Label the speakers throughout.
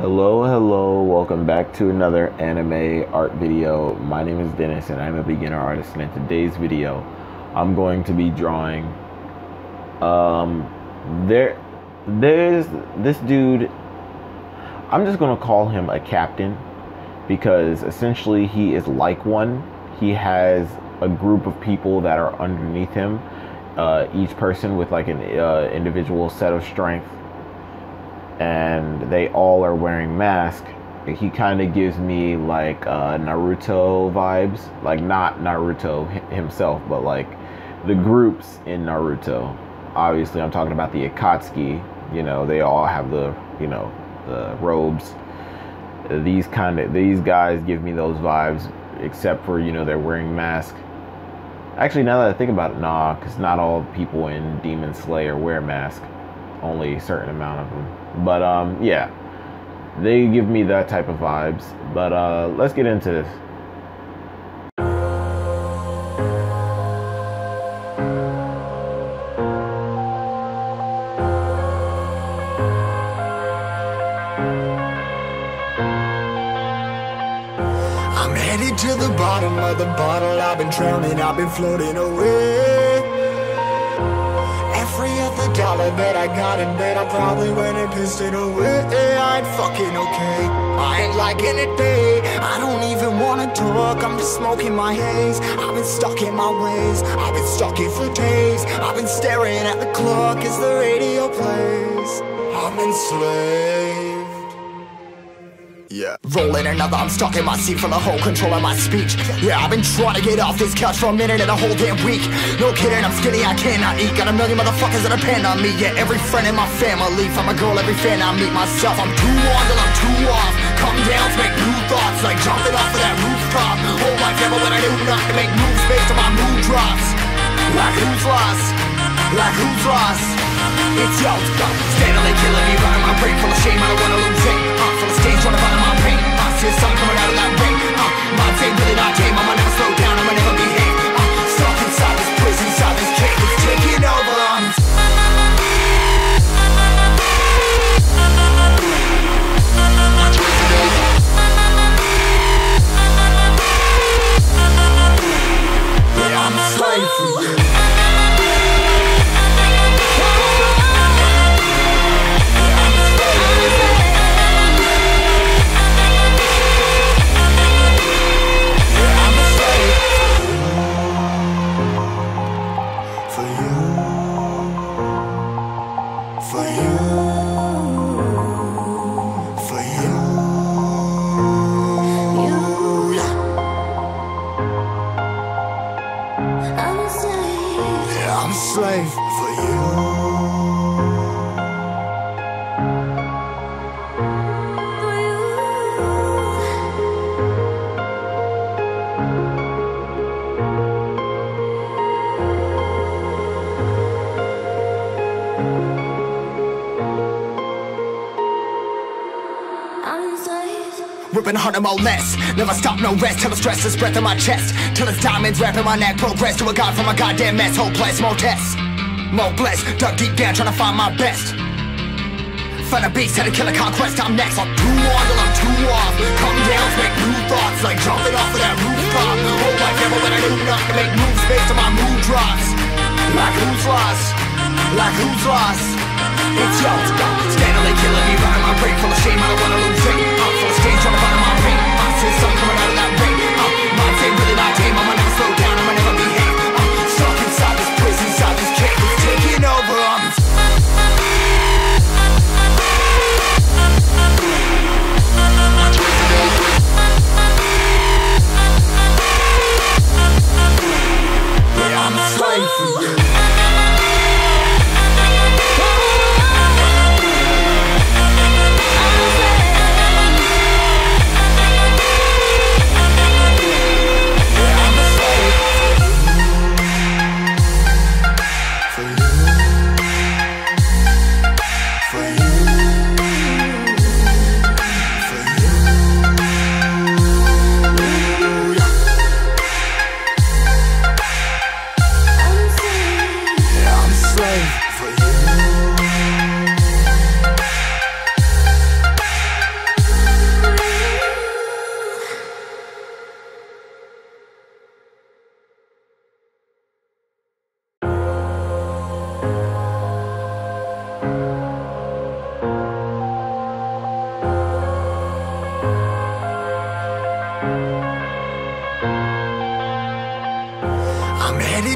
Speaker 1: Hello, hello, welcome back to another anime art video. My name is Dennis and I'm a beginner artist and in today's video I'm going to be drawing um there there's this dude I'm just gonna call him a captain because essentially he is like one. He has a group of people that are underneath him, uh, each person with like an uh, individual set of strength and they all are wearing masks, he kind of gives me like uh, Naruto vibes. Like not Naruto himself, but like the groups in Naruto. Obviously, I'm talking about the Akatsuki. You know, they all have the you know the robes. These kind of these guys give me those vibes, except for you know they're wearing masks. Actually, now that I think about it, nah, because not all people in Demon Slayer wear masks. Only a certain amount of them. But um, yeah, they give me that type of vibes. But uh, let's get into this.
Speaker 2: I'm headed to the bottom of the bottle. I've been drowning, I've been floating away dollar that I got in bed I probably went and pissed it away. I ain't fucking okay. I ain't liking it, babe I don't even wanna talk. I'm just smoking my haze. I've been stuck in my ways. I've been stuck here for days. I've been staring at the clock. As the radio plays? I'm enslaved yeah. Rolling another, I'm stuck in my seat from the whole control of my speech. Yeah, I've been trying to get off this couch for a minute and a whole damn week. No kidding, I'm skinny, I cannot eat. Got a million motherfuckers that depend on me. Yeah, every friend in my family, from a girl, every fan I meet myself. I'm too on till I'm too off. Come down make new thoughts, like jumping off of that rooftop. Whole life ever when I do not to make moves based on my mood drops. Like who's lost? Like who's lost? It's yo, steadily killing me, running my brain full of shame. I don't wanna lose it. Uh, full of stage, to find my pain. I see the sun coming out of that rain. Uh, my day really not tame. I'ma never slow down. I'ma never behave. I'm a slave for you. Ripping harder, more less. Never stop, no rest. Till the stress is breath in my chest. Till it's diamonds wrapping my neck. Progress to a god from a goddamn mess. Hopeless, more tests. More blessed. Dug deep down, trying to find my best. Find a beast, had to kill conquest. I'm next. I'm too on till I'm too off. Come down, make new thoughts. Like jumping off of that rooftop. Whole life ever when I do nothing. Make moves based on my mood drops. Like who's lost? Like who's lost? It's yo, steadily killing me, running my brain full of shame. I don't wanna lose it. I'm full of stage, trying to find my pain. I the sun coming out of that rain. Uh, my day really not tame. I'ma never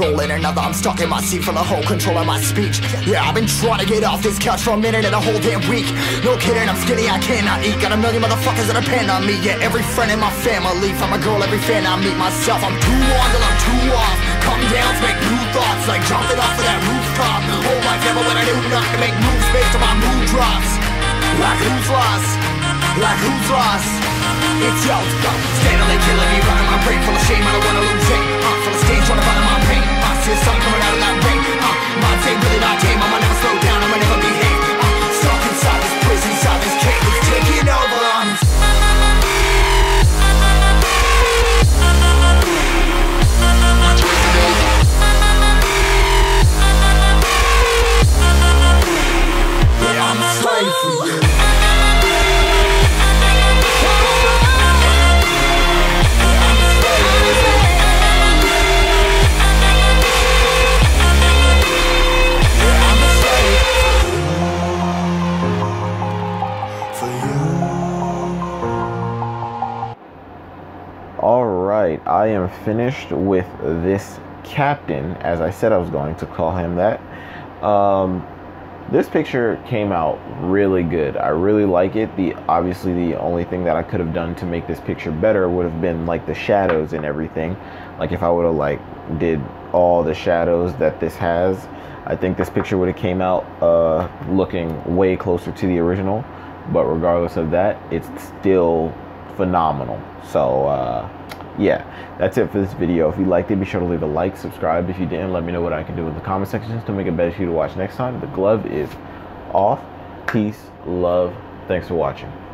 Speaker 2: Rolling another, I'm stuck in my seat for the whole control of my speech. Yeah, I've been trying to get off this couch for a minute and a whole damn week. No kidding, I'm skinny, I cannot eat. Got a million motherfuckers that depend on me. Yeah, every friend in my family. From a girl, every fan I meet myself. I'm too on till I'm too off. Come down make new thoughts, like jumping off of that rooftop. Hold my camera when I do not to make moves based on my mood drops. Like who's lost? Like who's lost? It's yo, Stanley killing me, running
Speaker 1: All right, I am finished with this captain, as I said I was going to call him that. Um, this picture came out really good. I really like it. The obviously the only thing that I could have done to make this picture better would have been like the shadows and everything. Like if I would have like did all the shadows that this has, I think this picture would have came out uh, looking way closer to the original. But regardless of that, it's still phenomenal. So uh, yeah, that's it for this video. If you liked it, be sure to leave a like, subscribe. If you didn't, let me know what I can do in the comment section to make it better for you to watch next time. The glove is off. Peace, love. Thanks for watching.